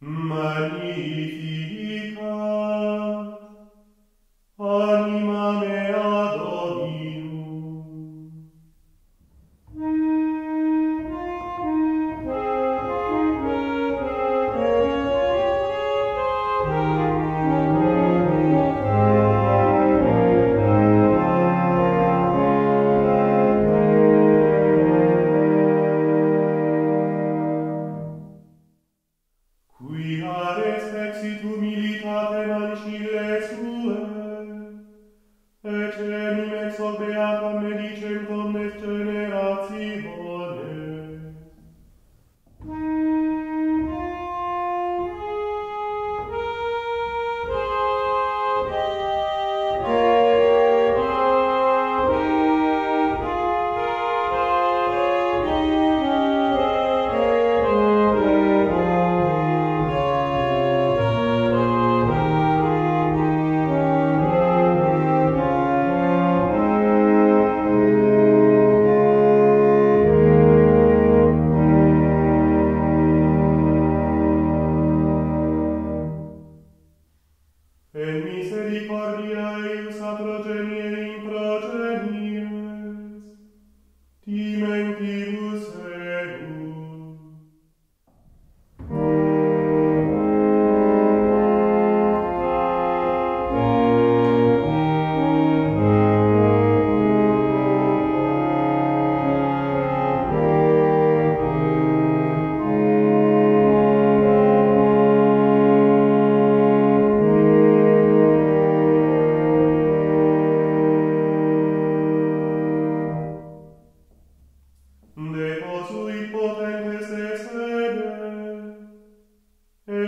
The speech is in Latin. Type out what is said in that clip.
Money. facile sue, et enim et beata medicem omnes generatio,